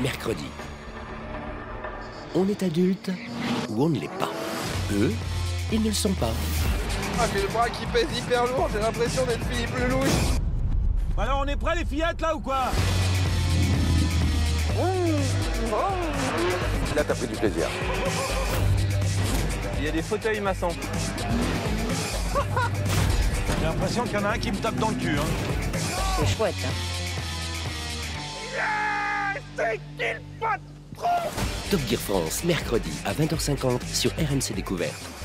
mercredi. On est adulte ou on ne l'est pas. Eux, ils ne le sont pas. Ah, j'ai le bras qui pèse hyper lourd, j'ai l'impression d'être Philippe Lelouch. Bah alors on est prêt les fillettes là ou quoi? Là, t'as pris du plaisir. Il y a des fauteuils maçons. J'ai l'impression qu'il y en a un qui me tape dans le cul. Hein. C'est chouette, hein. Top Gear France, mercredi à 20h50 sur RMC Découverte.